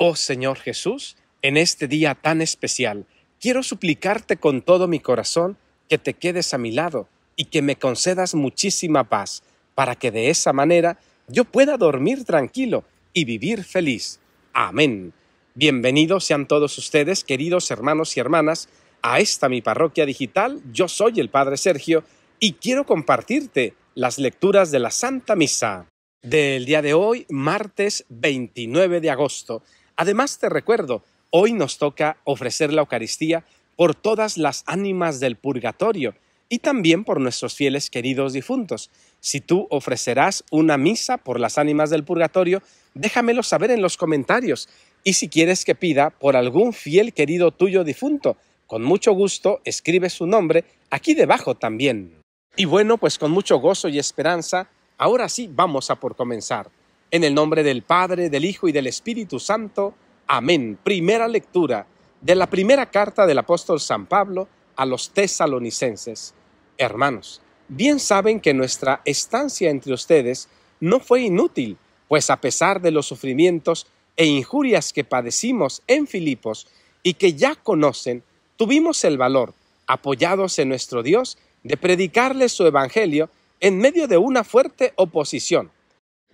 Oh Señor Jesús, en este día tan especial, quiero suplicarte con todo mi corazón que te quedes a mi lado y que me concedas muchísima paz, para que de esa manera yo pueda dormir tranquilo y vivir feliz. Amén. Bienvenidos sean todos ustedes, queridos hermanos y hermanas, a esta mi parroquia digital. Yo soy el Padre Sergio y quiero compartirte las lecturas de la Santa Misa del día de hoy, martes 29 de agosto. Además te recuerdo, hoy nos toca ofrecer la Eucaristía por todas las ánimas del purgatorio y también por nuestros fieles queridos difuntos. Si tú ofrecerás una misa por las ánimas del purgatorio, déjamelo saber en los comentarios. Y si quieres que pida por algún fiel querido tuyo difunto, con mucho gusto escribe su nombre aquí debajo también. Y bueno, pues con mucho gozo y esperanza, ahora sí vamos a por comenzar. En el nombre del Padre, del Hijo y del Espíritu Santo. Amén. Primera lectura de la primera carta del apóstol San Pablo a los tesalonicenses. Hermanos, bien saben que nuestra estancia entre ustedes no fue inútil, pues a pesar de los sufrimientos e injurias que padecimos en Filipos y que ya conocen, tuvimos el valor, apoyados en nuestro Dios, de predicarles su Evangelio en medio de una fuerte oposición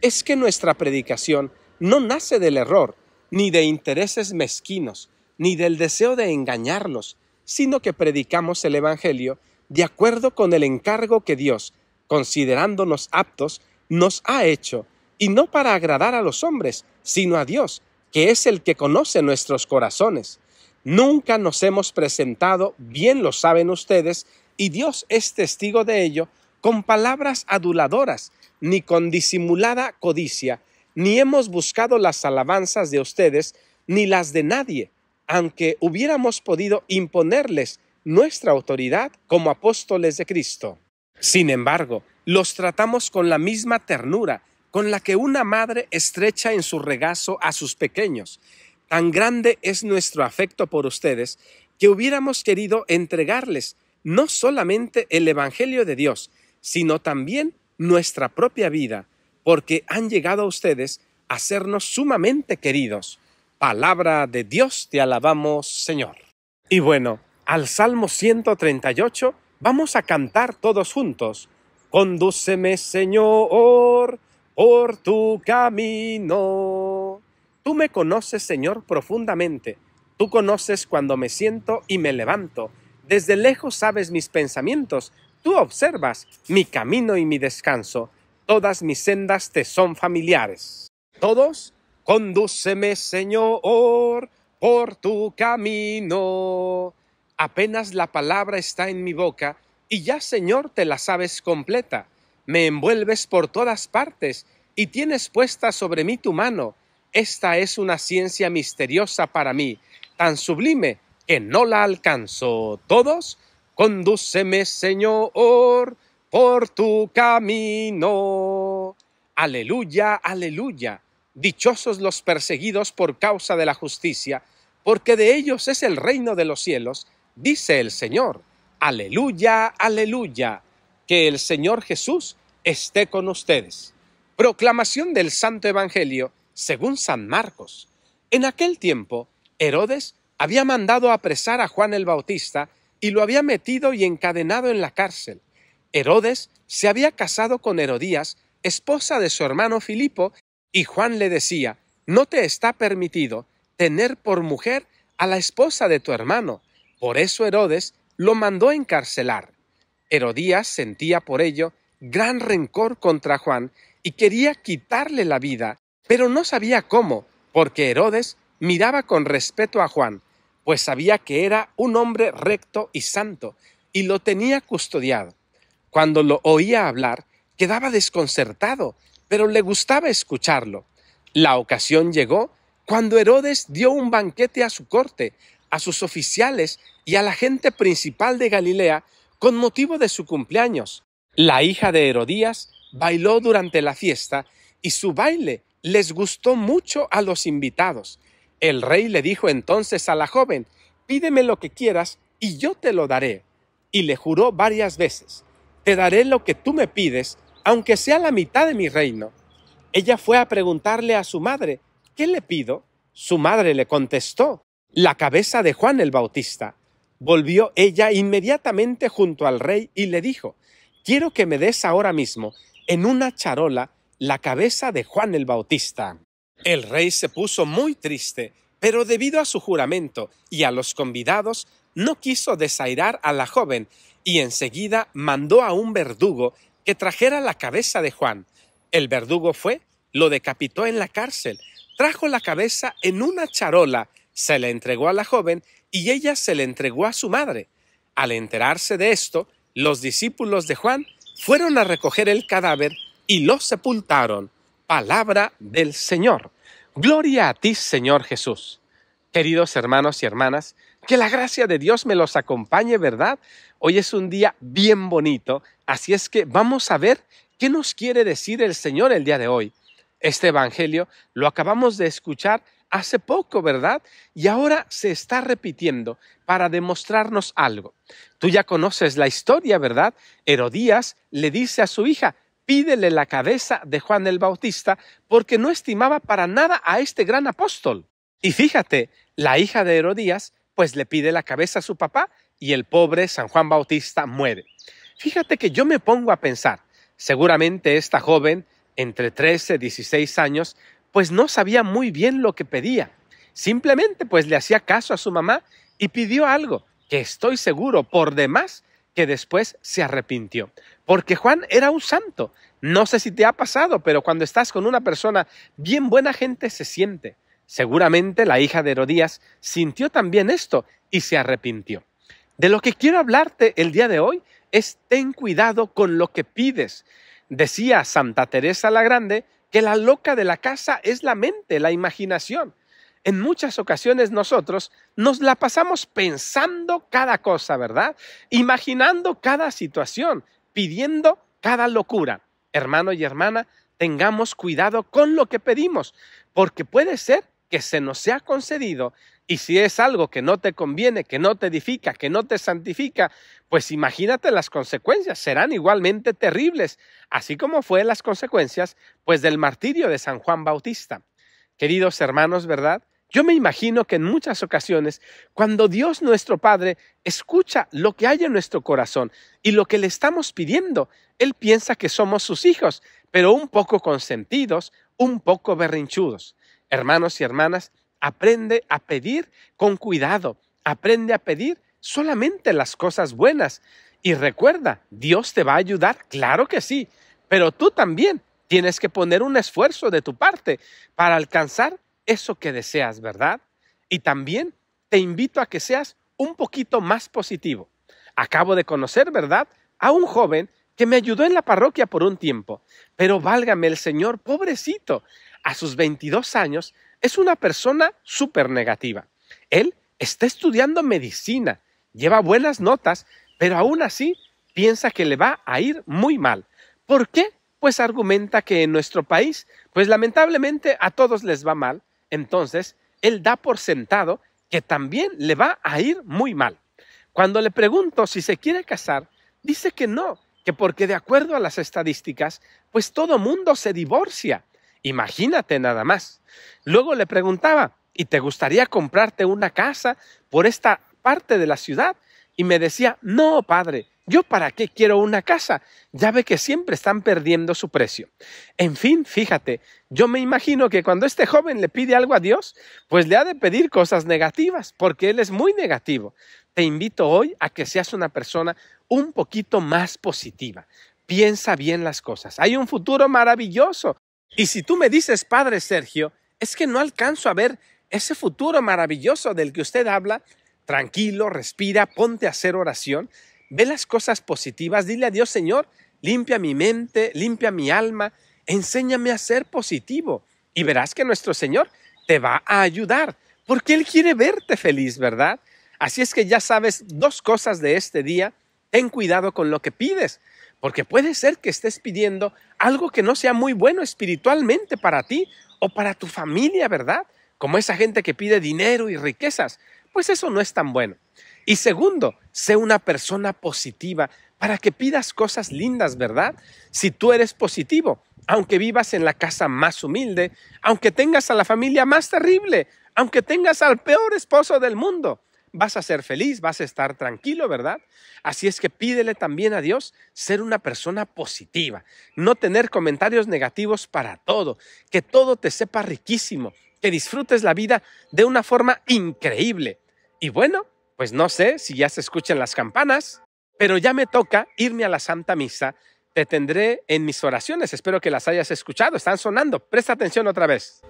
es que nuestra predicación no nace del error, ni de intereses mezquinos, ni del deseo de engañarlos, sino que predicamos el Evangelio de acuerdo con el encargo que Dios, considerándonos aptos, nos ha hecho, y no para agradar a los hombres, sino a Dios, que es el que conoce nuestros corazones. Nunca nos hemos presentado, bien lo saben ustedes, y Dios es testigo de ello, con palabras aduladoras, ni con disimulada codicia, ni hemos buscado las alabanzas de ustedes, ni las de nadie, aunque hubiéramos podido imponerles nuestra autoridad como apóstoles de Cristo. Sin embargo, los tratamos con la misma ternura con la que una madre estrecha en su regazo a sus pequeños. Tan grande es nuestro afecto por ustedes que hubiéramos querido entregarles no solamente el Evangelio de Dios, sino también nuestra propia vida, porque han llegado a ustedes a sernos sumamente queridos. Palabra de Dios, te alabamos, Señor. Y bueno, al Salmo 138 vamos a cantar todos juntos. Condúceme, Señor, por tu camino. Tú me conoces, Señor, profundamente. Tú conoces cuando me siento y me levanto. Desde lejos sabes mis pensamientos Tú observas mi camino y mi descanso, todas mis sendas te son familiares. Todos, condúceme, Señor, por tu camino. Apenas la palabra está en mi boca, y ya, Señor, te la sabes completa. Me envuelves por todas partes, y tienes puesta sobre mí tu mano. Esta es una ciencia misteriosa para mí, tan sublime que no la alcanzo. Todos, Condúceme, Señor, por tu camino. Aleluya, aleluya. Dichosos los perseguidos por causa de la justicia, porque de ellos es el reino de los cielos, dice el Señor. Aleluya, aleluya. Que el Señor Jesús esté con ustedes. Proclamación del Santo Evangelio según San Marcos. En aquel tiempo, Herodes había mandado apresar a Juan el Bautista y lo había metido y encadenado en la cárcel. Herodes se había casado con Herodías, esposa de su hermano Filipo, y Juan le decía, no te está permitido tener por mujer a la esposa de tu hermano. Por eso Herodes lo mandó encarcelar. Herodías sentía por ello gran rencor contra Juan y quería quitarle la vida, pero no sabía cómo, porque Herodes miraba con respeto a Juan, pues sabía que era un hombre recto y santo, y lo tenía custodiado. Cuando lo oía hablar, quedaba desconcertado, pero le gustaba escucharlo. La ocasión llegó cuando Herodes dio un banquete a su corte, a sus oficiales y a la gente principal de Galilea con motivo de su cumpleaños. La hija de Herodías bailó durante la fiesta y su baile les gustó mucho a los invitados. El rey le dijo entonces a la joven, pídeme lo que quieras y yo te lo daré. Y le juró varias veces, te daré lo que tú me pides, aunque sea la mitad de mi reino. Ella fue a preguntarle a su madre, ¿qué le pido? Su madre le contestó, la cabeza de Juan el Bautista. Volvió ella inmediatamente junto al rey y le dijo, quiero que me des ahora mismo, en una charola, la cabeza de Juan el Bautista. El rey se puso muy triste, pero debido a su juramento y a los convidados, no quiso desairar a la joven y enseguida mandó a un verdugo que trajera la cabeza de Juan. El verdugo fue, lo decapitó en la cárcel, trajo la cabeza en una charola, se la entregó a la joven y ella se le entregó a su madre. Al enterarse de esto, los discípulos de Juan fueron a recoger el cadáver y lo sepultaron. Palabra del Señor. Gloria a ti, Señor Jesús. Queridos hermanos y hermanas, que la gracia de Dios me los acompañe, ¿verdad? Hoy es un día bien bonito, así es que vamos a ver qué nos quiere decir el Señor el día de hoy. Este Evangelio lo acabamos de escuchar hace poco, ¿verdad? Y ahora se está repitiendo para demostrarnos algo. Tú ya conoces la historia, ¿verdad? Herodías le dice a su hija, pídele la cabeza de Juan el Bautista porque no estimaba para nada a este gran apóstol. Y fíjate, la hija de Herodías pues le pide la cabeza a su papá y el pobre San Juan Bautista muere. Fíjate que yo me pongo a pensar, seguramente esta joven, entre 13 y 16 años, pues no sabía muy bien lo que pedía. Simplemente pues le hacía caso a su mamá y pidió algo que estoy seguro por demás que después se arrepintió. Porque Juan era un santo. No sé si te ha pasado, pero cuando estás con una persona bien buena gente se siente. Seguramente la hija de Herodías sintió también esto y se arrepintió. De lo que quiero hablarte el día de hoy es ten cuidado con lo que pides. Decía Santa Teresa la Grande que la loca de la casa es la mente, la imaginación. En muchas ocasiones nosotros nos la pasamos pensando cada cosa, ¿verdad? Imaginando cada situación, pidiendo cada locura. Hermano y hermana, tengamos cuidado con lo que pedimos, porque puede ser que se nos sea concedido y si es algo que no te conviene, que no te edifica, que no te santifica, pues imagínate las consecuencias, serán igualmente terribles, así como fue las consecuencias pues del martirio de San Juan Bautista. Queridos hermanos, ¿verdad? Yo me imagino que en muchas ocasiones, cuando Dios nuestro Padre escucha lo que hay en nuestro corazón y lo que le estamos pidiendo, Él piensa que somos sus hijos, pero un poco consentidos, un poco berrinchudos. Hermanos y hermanas, aprende a pedir con cuidado, aprende a pedir solamente las cosas buenas. Y recuerda, Dios te va a ayudar, claro que sí, pero tú también tienes que poner un esfuerzo de tu parte para alcanzar eso que deseas, ¿verdad? Y también te invito a que seas un poquito más positivo. Acabo de conocer, ¿verdad? A un joven que me ayudó en la parroquia por un tiempo, pero válgame el Señor, pobrecito, a sus 22 años es una persona súper negativa. Él está estudiando medicina, lleva buenas notas, pero aún así piensa que le va a ir muy mal. ¿Por qué? Pues argumenta que en nuestro país, pues lamentablemente a todos les va mal, entonces él da por sentado que también le va a ir muy mal. Cuando le pregunto si se quiere casar, dice que no, que porque de acuerdo a las estadísticas, pues todo mundo se divorcia. Imagínate nada más. Luego le preguntaba, ¿y te gustaría comprarte una casa por esta parte de la ciudad? Y me decía, no, padre, ¿yo para qué quiero una casa? Ya ve que siempre están perdiendo su precio. En fin, fíjate, yo me imagino que cuando este joven le pide algo a Dios, pues le ha de pedir cosas negativas, porque él es muy negativo. Te invito hoy a que seas una persona un poquito más positiva. Piensa bien las cosas. Hay un futuro maravilloso. Y si tú me dices, Padre Sergio, es que no alcanzo a ver ese futuro maravilloso del que usted habla, tranquilo, respira, ponte a hacer oración, ve las cosas positivas, dile a Dios, Señor, limpia mi mente, limpia mi alma, enséñame a ser positivo y verás que nuestro Señor te va a ayudar, porque Él quiere verte feliz, ¿verdad? Así es que ya sabes dos cosas de este día, ten cuidado con lo que pides, porque puede ser que estés pidiendo algo que no sea muy bueno espiritualmente para ti o para tu familia, ¿verdad? Como esa gente que pide dinero y riquezas. Pues eso no es tan bueno. Y segundo, sé una persona positiva para que pidas cosas lindas, ¿verdad? Si tú eres positivo, aunque vivas en la casa más humilde, aunque tengas a la familia más terrible, aunque tengas al peor esposo del mundo. Vas a ser feliz, vas a estar tranquilo, ¿verdad? Así es que pídele también a Dios ser una persona positiva, no tener comentarios negativos para todo, que todo te sepa riquísimo, que disfrutes la vida de una forma increíble. Y bueno, pues no sé si ya se escuchan las campanas, pero ya me toca irme a la Santa Misa. Te tendré en mis oraciones, espero que las hayas escuchado, están sonando. Presta atención otra vez.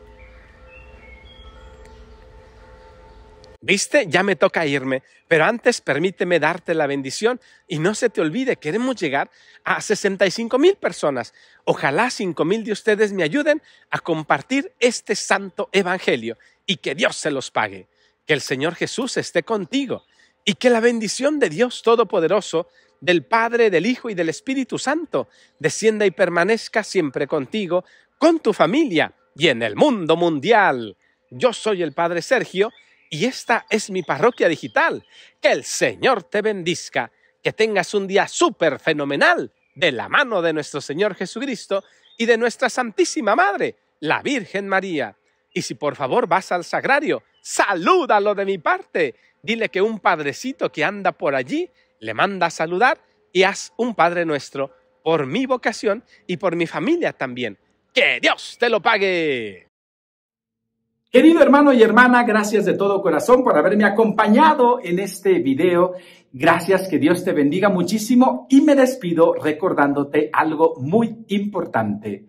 ¿Viste? Ya me toca irme, pero antes permíteme darte la bendición y no se te olvide, queremos llegar a 65 mil personas. Ojalá 5 mil de ustedes me ayuden a compartir este santo evangelio y que Dios se los pague. Que el Señor Jesús esté contigo y que la bendición de Dios Todopoderoso, del Padre, del Hijo y del Espíritu Santo descienda y permanezca siempre contigo, con tu familia y en el mundo mundial. Yo soy el Padre Sergio y esta es mi parroquia digital. Que el Señor te bendizca, que tengas un día súper fenomenal de la mano de nuestro Señor Jesucristo y de nuestra Santísima Madre, la Virgen María. Y si por favor vas al sagrario, salúdalo de mi parte. Dile que un padrecito que anda por allí le manda a saludar y haz un Padre nuestro por mi vocación y por mi familia también. Que Dios te lo pague. Querido hermano y hermana, gracias de todo corazón por haberme acompañado en este video. Gracias, que Dios te bendiga muchísimo y me despido recordándote algo muy importante.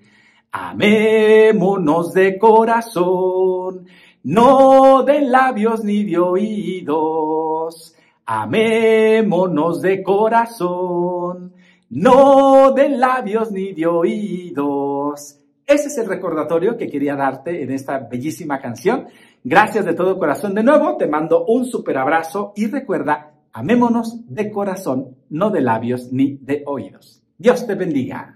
Amémonos de corazón, no de labios ni de oídos. Amémonos de corazón, no de labios ni de oídos. Ese es el recordatorio que quería darte en esta bellísima canción. Gracias de todo corazón de nuevo, te mando un super abrazo y recuerda, amémonos de corazón, no de labios ni de oídos. Dios te bendiga.